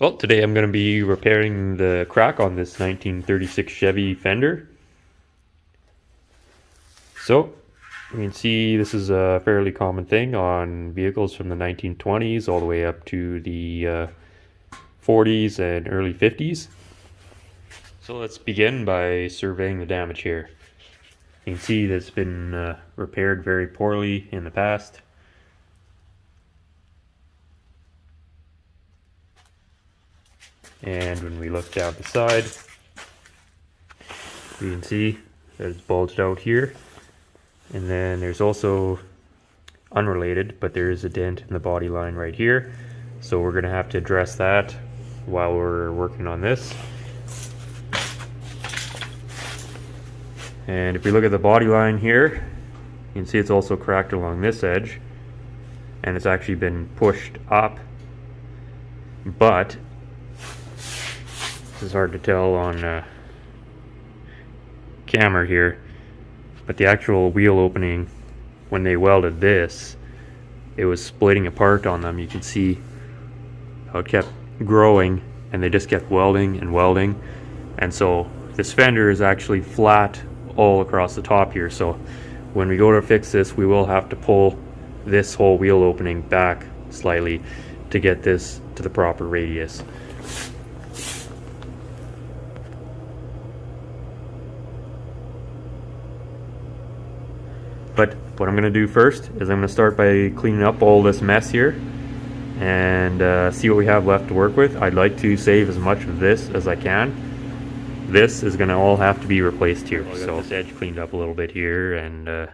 Well, today I'm going to be repairing the crack on this 1936 Chevy fender. So, you can see this is a fairly common thing on vehicles from the 1920s all the way up to the uh, 40s and early 50s. So let's begin by surveying the damage here. You can see that it's been uh, repaired very poorly in the past. And when we look down the side, you can see that it's bulged out here. And then there's also, unrelated, but there is a dent in the body line right here. So we're gonna have to address that while we're working on this. And if we look at the body line here, you can see it's also cracked along this edge. And it's actually been pushed up. But this is hard to tell on uh, camera here, but the actual wheel opening, when they welded this, it was splitting apart on them. You can see how it kept growing and they just kept welding and welding. And so this fender is actually flat all across the top here. So when we go to fix this, we will have to pull this whole wheel opening back slightly to get this to the proper radius. But what I'm going to do first is I'm going to start by cleaning up all this mess here and uh, see what we have left to work with. I'd like to save as much of this as I can. This is going to all have to be replaced here. So this edge cleaned up a little bit here and uh,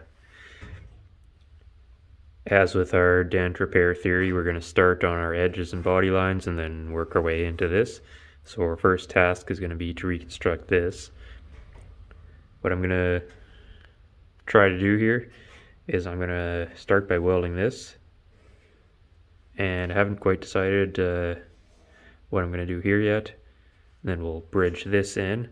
as with our dent repair theory, we're going to start on our edges and body lines and then work our way into this. So our first task is going to be to reconstruct this. What I'm going to try to do here is I'm going to start by welding this and I haven't quite decided uh, what I'm going to do here yet. Then we'll bridge this in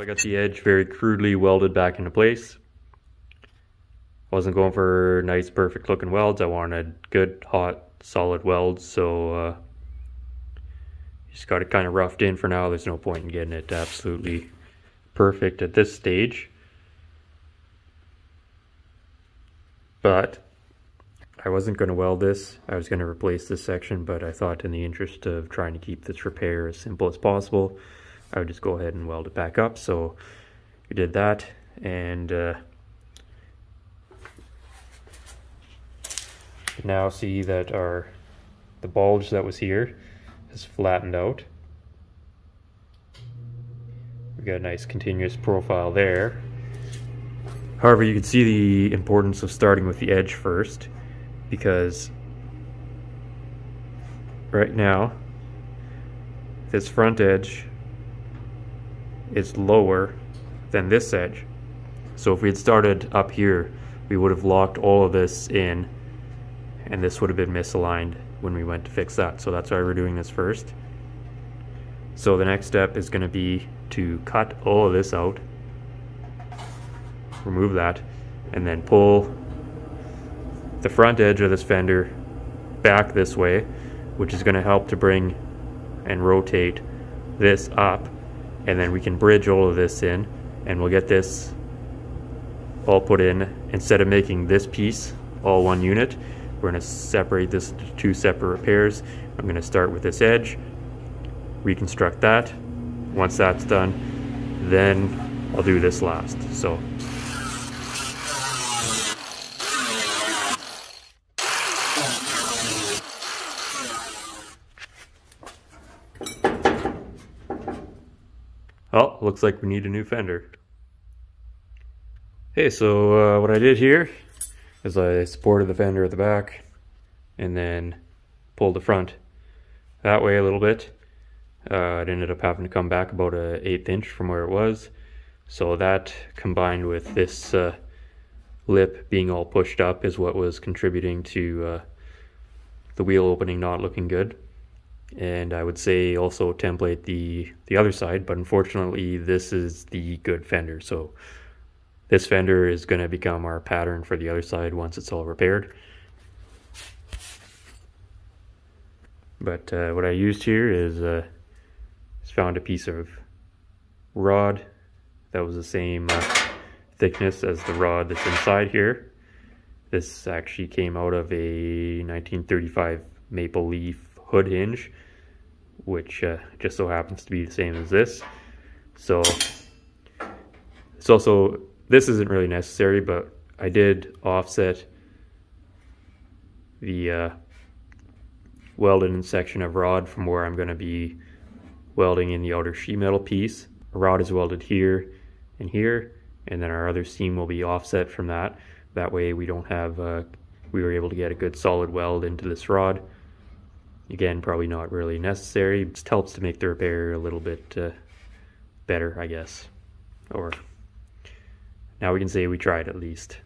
So I got the edge very crudely welded back into place. I wasn't going for nice, perfect looking welds. I wanted good, hot, solid welds. So uh, just got it kind of roughed in for now. There's no point in getting it absolutely perfect at this stage. But I wasn't going to weld this. I was going to replace this section, but I thought in the interest of trying to keep this repair as simple as possible, I would just go ahead and weld it back up. So we did that and uh, now see that our the bulge that was here has flattened out. We've got a nice continuous profile there. However, you can see the importance of starting with the edge first because right now this front edge is lower than this edge. So if we had started up here, we would have locked all of this in and this would have been misaligned when we went to fix that. So that's why we're doing this first. So the next step is going to be to cut all of this out, remove that, and then pull the front edge of this fender back this way, which is going to help to bring and rotate this up and then we can bridge all of this in and we'll get this all put in. Instead of making this piece all one unit we're going to separate this into two separate pairs I'm going to start with this edge reconstruct that. Once that's done then I'll do this last. So looks like we need a new fender. Hey, so uh, what I did here is I supported the fender at the back and then pulled the front that way a little bit. Uh, it ended up having to come back about a eighth inch from where it was. So that combined with this uh, lip being all pushed up is what was contributing to uh, the wheel opening not looking good. And I would say also template the, the other side, but unfortunately this is the good fender. So this fender is going to become our pattern for the other side once it's all repaired. But uh, what I used here is uh, found a piece of rod that was the same uh, thickness as the rod that's inside here. This actually came out of a 1935 maple leaf hood hinge, which uh, just so happens to be the same as this. So it's also, this isn't really necessary, but I did offset the uh, welded in section of rod from where I'm going to be welding in the outer sheet metal piece. A rod is welded here and here, and then our other seam will be offset from that. That way we don't have, uh, we were able to get a good solid weld into this rod. Again, probably not really necessary. It just helps to make the repair a little bit uh, better, I guess. Or now we can say we tried at least.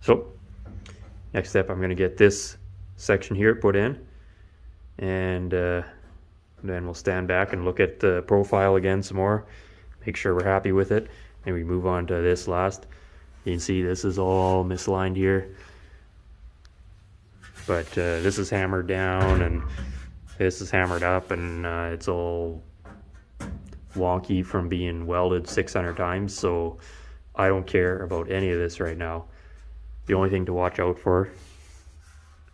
So, next step, I'm going to get this section here put in and uh, then we'll stand back and look at the profile again some more make sure we're happy with it and we move on to this last you can see this is all misaligned here but uh, this is hammered down and this is hammered up and uh, it's all wonky from being welded 600 times so I don't care about any of this right now the only thing to watch out for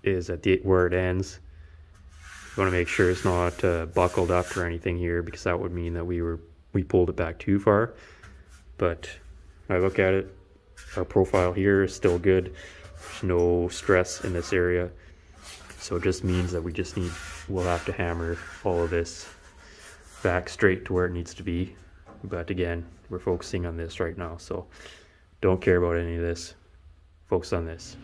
is at the where it ends. You want to make sure it's not uh, buckled up or anything here because that would mean that we were we pulled it back too far. But I look at it, our profile here is still good. There's no stress in this area. So it just means that we just need, we'll have to hammer all of this back straight to where it needs to be. But again, we're focusing on this right now. So don't care about any of this. Focus on this.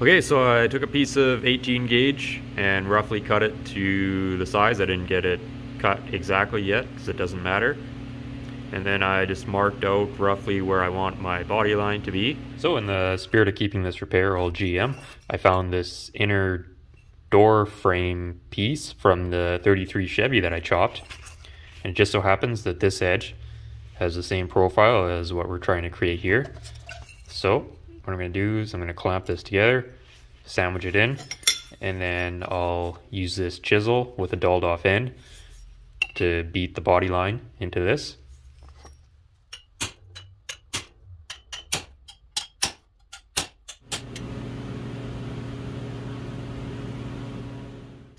Okay, so I took a piece of 18 gauge and roughly cut it to the size. I didn't get it cut exactly yet because it doesn't matter. And then I just marked out roughly where I want my body line to be. So in the spirit of keeping this repair all GM, I found this inner door frame piece from the 33 Chevy that I chopped. And it just so happens that this edge has the same profile as what we're trying to create here. So what I'm going to do is I'm going to clamp this together, sandwich it in, and then I'll use this chisel with a dulled off end to beat the body line into this.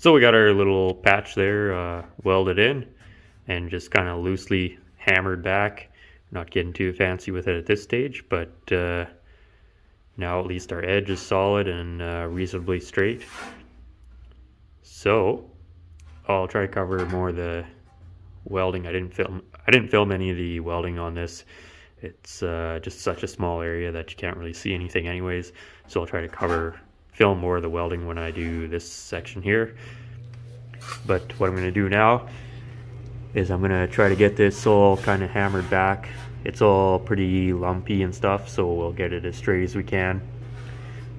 So we got our little patch there uh, welded in and just kind of loosely hammered back. Not getting too fancy with it at this stage, but uh, now at least our edge is solid and uh, reasonably straight. So I'll try to cover more of the welding. I didn't film I didn't film any of the welding on this. It's uh, just such a small area that you can't really see anything anyways. So I'll try to cover film more of the welding when I do this section here. But what I'm going to do now is I'm going to try to get this all kind of hammered back it's all pretty lumpy and stuff, so we'll get it as straight as we can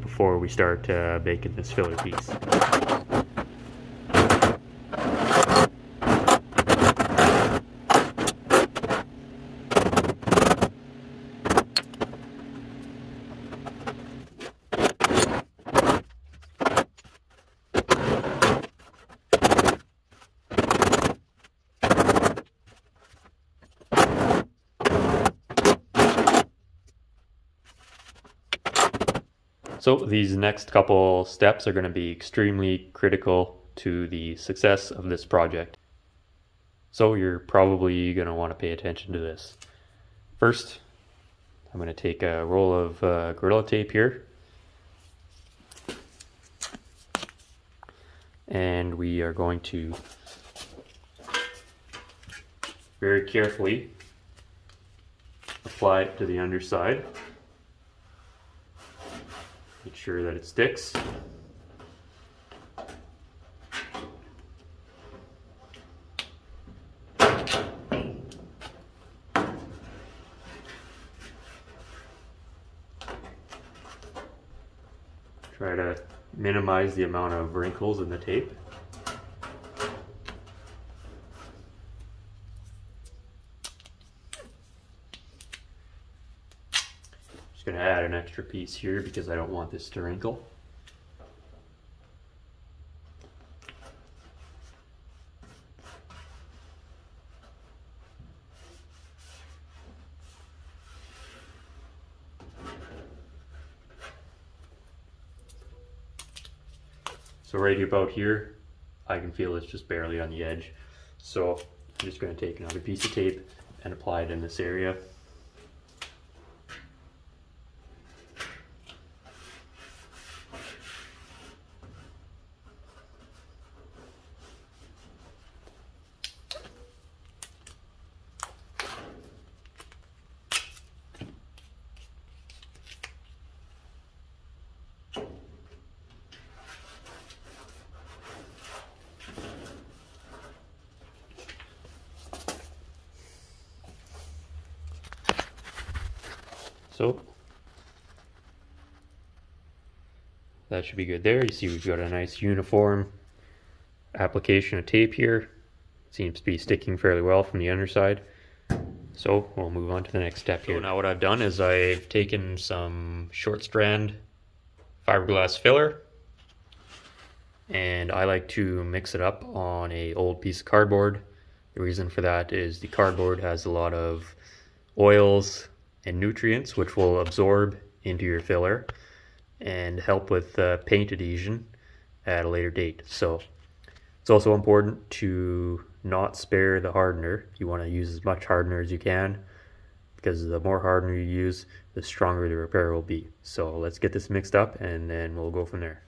before we start uh, baking this filler piece. So these next couple steps are going to be extremely critical to the success of this project. So you're probably going to want to pay attention to this. First, I'm going to take a roll of uh, Gorilla Tape here. And we are going to very carefully apply it to the underside. Make sure that it sticks. Try to minimize the amount of wrinkles in the tape. Gonna add an extra piece here because I don't want this to wrinkle. So right about here, I can feel it's just barely on the edge. So I'm just going to take another piece of tape and apply it in this area. So that should be good there. You see we've got a nice uniform application of tape here. Seems to be sticking fairly well from the underside. So we'll move on to the next step here. So now what I've done is I've taken some short strand fiberglass filler and I like to mix it up on a old piece of cardboard. The reason for that is the cardboard has a lot of oils, and nutrients which will absorb into your filler and help with uh, paint adhesion at a later date. So it's also important to not spare the hardener. You want to use as much hardener as you can because the more hardener you use, the stronger the repair will be. So let's get this mixed up and then we'll go from there.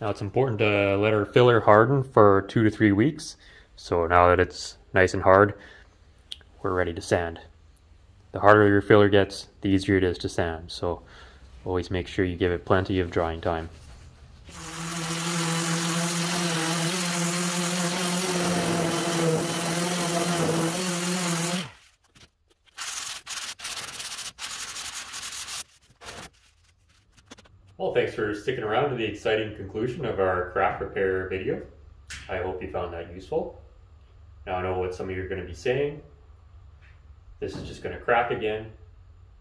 Now it's important to let our filler harden for two to three weeks. So now that it's nice and hard, we're ready to sand. The harder your filler gets, the easier it is to sand. So always make sure you give it plenty of drying time. Thanks for sticking around to the exciting conclusion of our crack repair video. I hope you found that useful. Now I know what some of you are going to be saying. This is just going to crack again.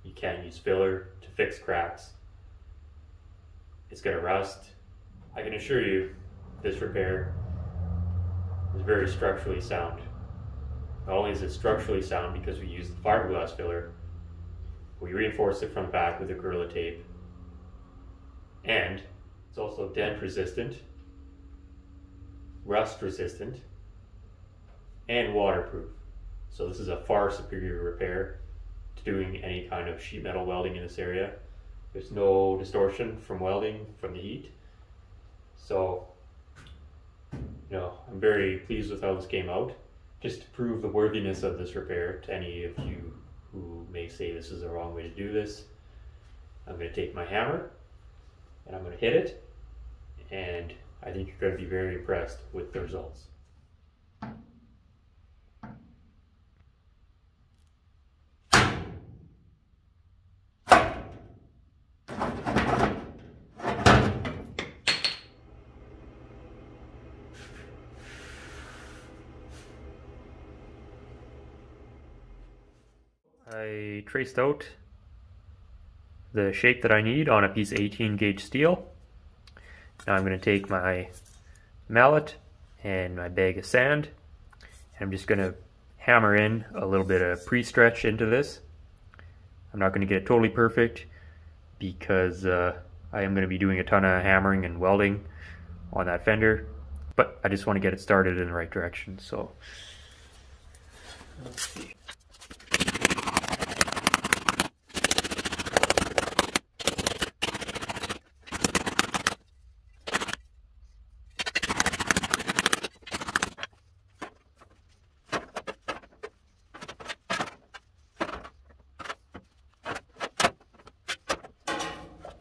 You can't use filler to fix cracks. It's going to rust. I can assure you this repair is very structurally sound. Not only is it structurally sound because we use the fiberglass filler, we reinforce it from the back with a Gorilla Tape and it's also dent resistant, rust resistant, and waterproof. So this is a far superior repair to doing any kind of sheet metal welding in this area. There's no distortion from welding from the heat. So, you know, I'm very pleased with how this came out. Just to prove the worthiness of this repair to any of you who may say this is the wrong way to do this, I'm going to take my hammer and I'm going to hit it and I think you're going to be very impressed with the results. I traced out the shape that I need on a piece of 18 gauge steel. Now I'm going to take my mallet and my bag of sand and I'm just going to hammer in a little bit of pre-stretch into this. I'm not going to get it totally perfect because uh, I am going to be doing a ton of hammering and welding on that fender but I just want to get it started in the right direction so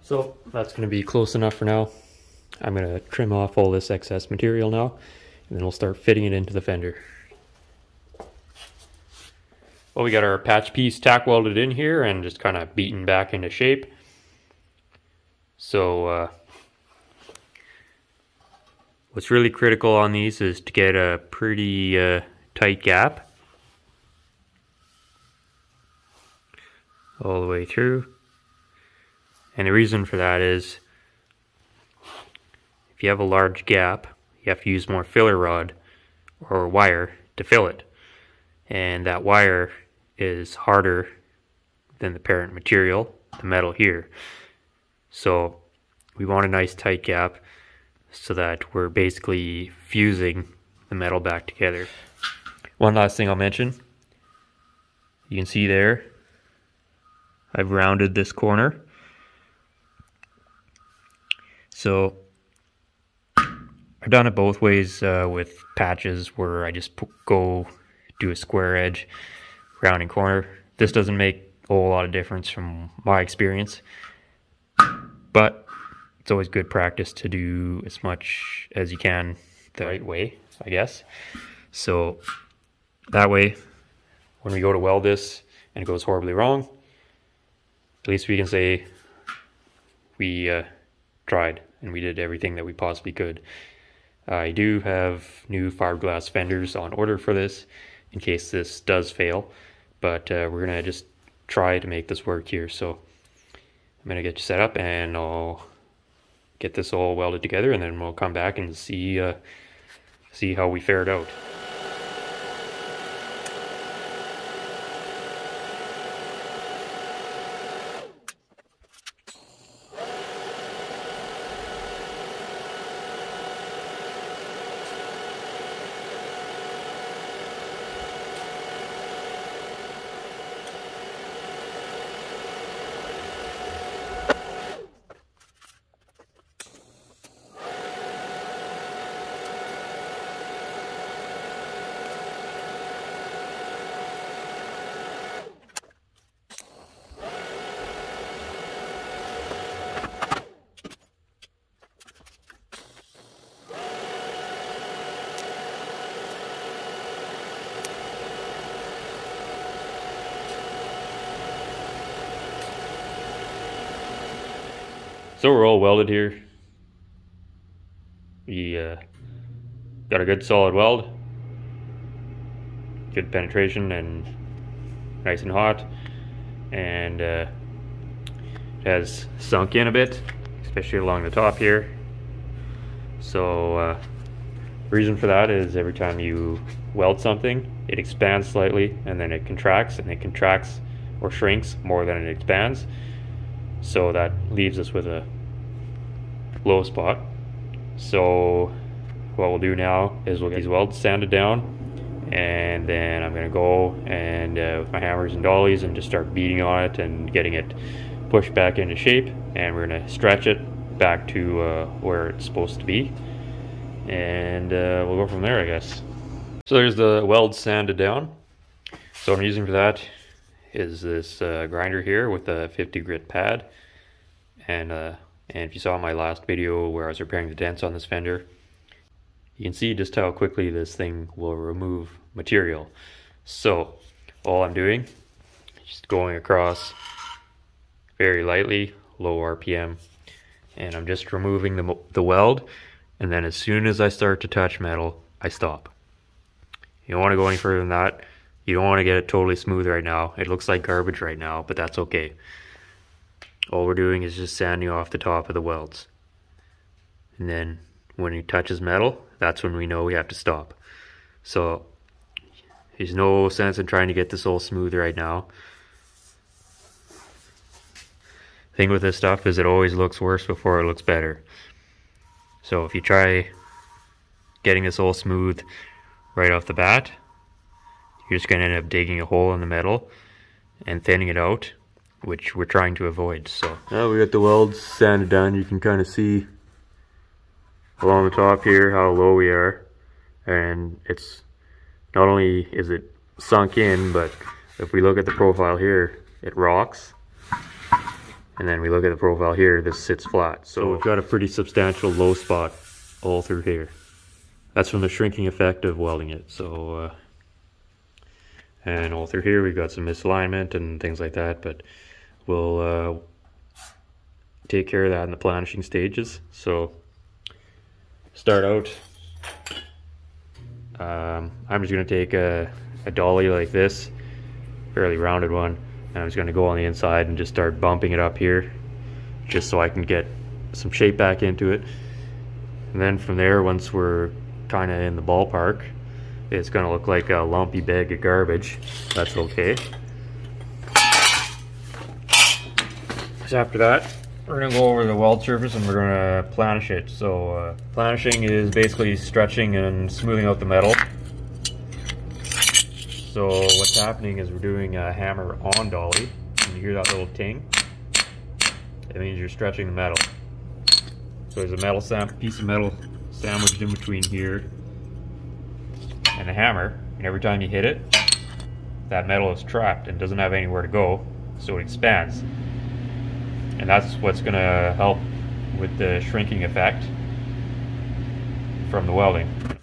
So that's going to be close enough for now. I'm going to trim off all this excess material now, and then we'll start fitting it into the fender. Well, we got our patch piece tack welded in here and just kind of beaten back into shape. So, uh, what's really critical on these is to get a pretty uh, tight gap all the way through. And the reason for that is if you have a large gap, you have to use more filler rod or wire to fill it. And that wire is harder than the parent material, the metal here. So we want a nice tight gap so that we're basically fusing the metal back together. One last thing I'll mention. You can see there, I've rounded this corner so I've done it both ways uh, with patches where I just go do a square edge rounding corner. This doesn't make a whole lot of difference from my experience, but it's always good practice to do as much as you can the right way, I guess. So that way, when we go to weld this and it goes horribly wrong, at least we can say we uh, tried and we did everything that we possibly could. I do have new fiberglass fenders on order for this in case this does fail, but uh, we're gonna just try to make this work here. So I'm gonna get you set up and I'll get this all welded together and then we'll come back and see uh, see how we fared out. So we're all welded here. We uh, got a good solid weld, good penetration and nice and hot. And uh, it has sunk in a bit, especially along the top here. So uh, reason for that is every time you weld something, it expands slightly and then it contracts and it contracts or shrinks more than it expands. So that leaves us with a low spot. So what we'll do now is we'll get these welds sanded down and then I'm gonna go and uh, with my hammers and dollies and just start beating on it and getting it pushed back into shape and we're gonna stretch it back to uh, where it's supposed to be and uh, we'll go from there I guess. So there's the weld sanded down. So I'm using for that is this uh, grinder here with a 50 grit pad and uh, and if you saw my last video where I was repairing the dents on this fender you can see just how quickly this thing will remove material so all I'm doing just going across very lightly low RPM and I'm just removing the, the weld and then as soon as I start to touch metal I stop you don't want to go any further than that you don't want to get it totally smooth right now. It looks like garbage right now, but that's okay. All we're doing is just sanding off the top of the welds. And then when it touches metal, that's when we know we have to stop. So there's no sense in trying to get this all smooth right now. Thing with this stuff is it always looks worse before it looks better. So if you try getting this all smooth right off the bat, you're just going to end up digging a hole in the metal and thinning it out, which we're trying to avoid. So now we got the welds sanded down. You can kind of see along the top here how low we are. And it's not only is it sunk in, but if we look at the profile here, it rocks. And then we look at the profile here, this sits flat. So we've got a pretty substantial low spot all through here. That's from the shrinking effect of welding it. So, uh, and all through here we've got some misalignment and things like that, but we'll uh, take care of that in the planishing stages. So start out, um, I'm just going to take a, a dolly like this, fairly rounded one, and I'm just going to go on the inside and just start bumping it up here, just so I can get some shape back into it. And then from there, once we're kind of in the ballpark, it's going to look like a lumpy bag of garbage. That's okay. So after that, we're going to go over the weld surface and we're going to planish it. So uh, planishing is basically stretching and smoothing out the metal. So what's happening is we're doing a hammer on dolly. And you hear that little ting? It means you're stretching the metal. So there's a metal piece of metal sandwiched in between here and the hammer. And every time you hit it, that metal is trapped and doesn't have anywhere to go. So it expands and that's what's going to help with the shrinking effect from the welding.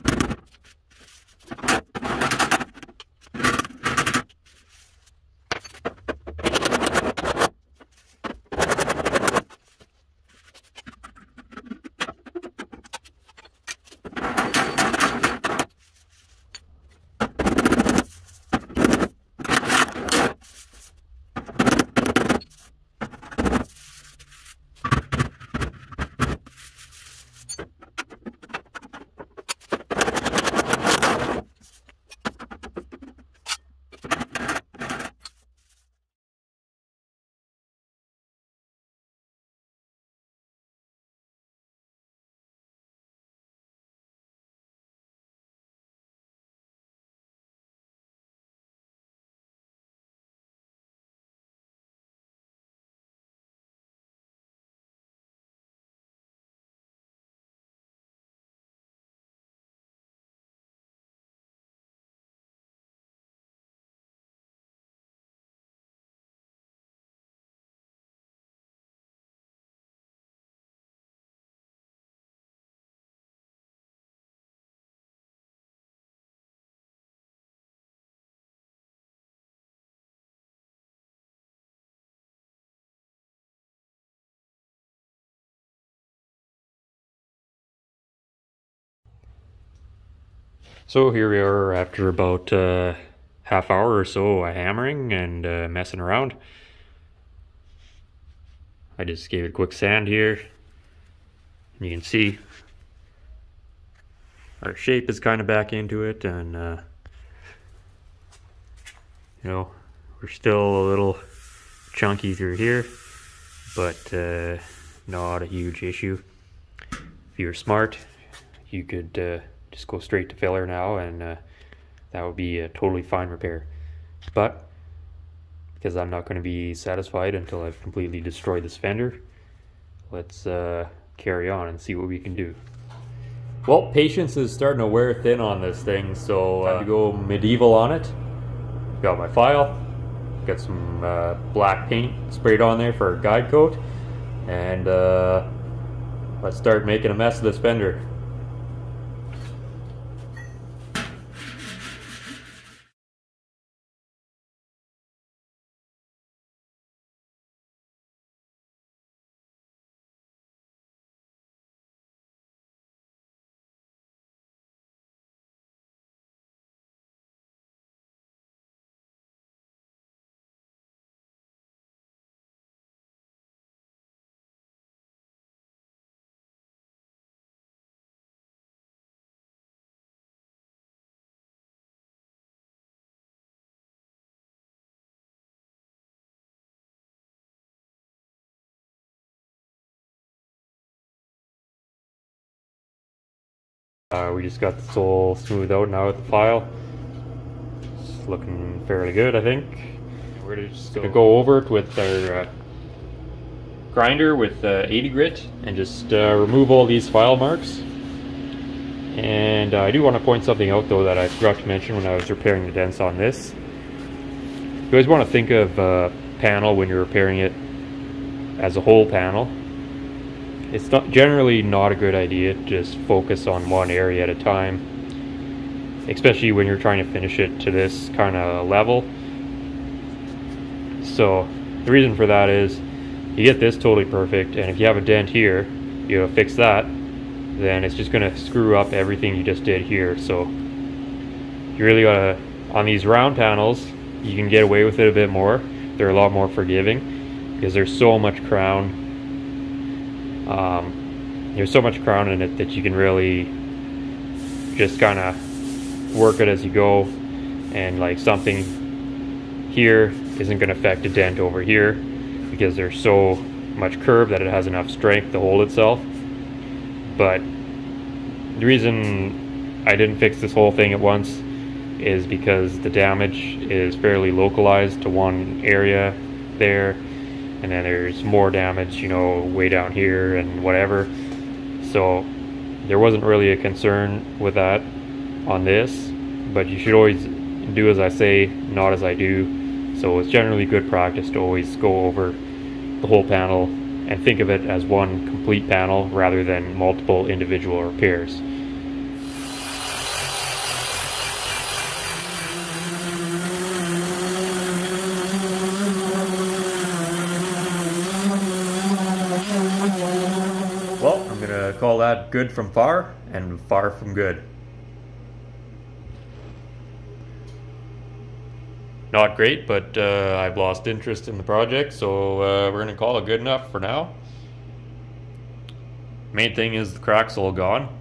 So here we are after about uh, half hour or so of hammering and uh, messing around. I just gave it a quick sand here. You can see our shape is kind of back into it and uh, you know we're still a little chunky through here but uh, not a huge issue. If you're smart you could uh, just go straight to filler now and uh, that would be a totally fine repair. But because I'm not going to be satisfied until I've completely destroyed this fender, let's uh, carry on and see what we can do. Well, patience is starting to wear thin on this thing, so uh, to go medieval on it. Got my file, got some uh, black paint sprayed on there for a guide coat, and uh, let's start making a mess of this fender. Uh, we just got this all smoothed out now with the file. It's looking fairly good, I think. We're just gonna go over it with our uh, grinder with uh, 80 grit and just uh, remove all these file marks. And I do want to point something out though that I forgot to mention when I was repairing the dents on this. You always want to think of uh, panel when you're repairing it as a whole panel. It's not generally not a good idea to just focus on one area at a time, especially when you're trying to finish it to this kind of level. So the reason for that is you get this totally perfect, and if you have a dent here, you fix that, then it's just gonna screw up everything you just did here. So you really gotta, on these round panels, you can get away with it a bit more. They're a lot more forgiving because there's so much crown. Um, there's so much crown in it that you can really just kind of work it as you go. And like something here isn't going to affect a dent over here because there's so much curve that it has enough strength to hold itself. But the reason I didn't fix this whole thing at once is because the damage is fairly localized to one area there and then there's more damage you know way down here and whatever so there wasn't really a concern with that on this but you should always do as I say not as I do so it's generally good practice to always go over the whole panel and think of it as one complete panel rather than multiple individual repairs. Well, I'm going to call that good from far and far from good. Not great, but uh, I've lost interest in the project, so uh, we're going to call it good enough for now. Main thing is the crack's all gone.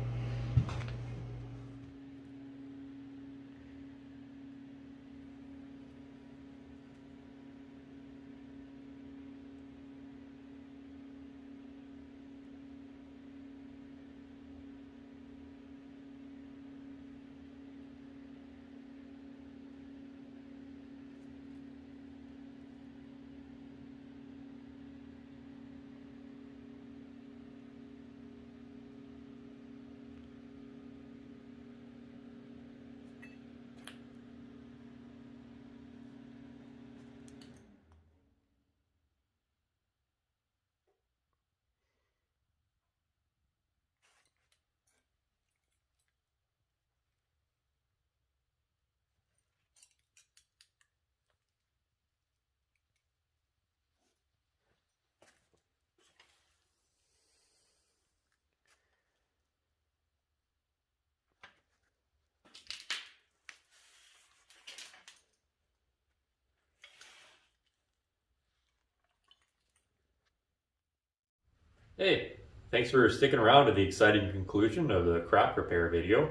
Hey, thanks for sticking around to the exciting conclusion of the crack repair video.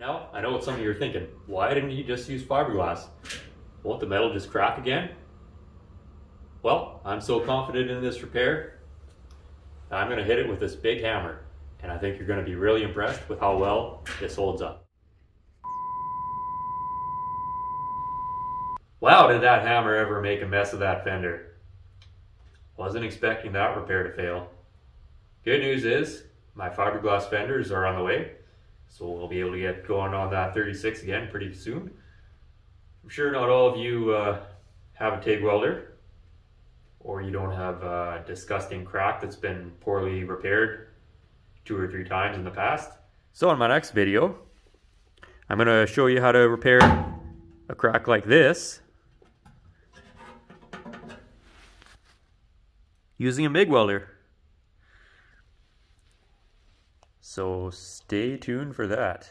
Now, I know what some of you are thinking, why didn't he just use fiberglass? Won't the metal just crack again? Well, I'm so confident in this repair, I'm gonna hit it with this big hammer, and I think you're gonna be really impressed with how well this holds up. Wow, did that hammer ever make a mess of that fender? Wasn't expecting that repair to fail. Good news is my fiberglass fenders are on the way. So we'll be able to get going on that 36 again pretty soon. I'm sure not all of you uh, have a TIG welder or you don't have a disgusting crack that's been poorly repaired two or three times in the past. So in my next video, I'm going to show you how to repair a crack like this using a MIG welder. So stay tuned for that.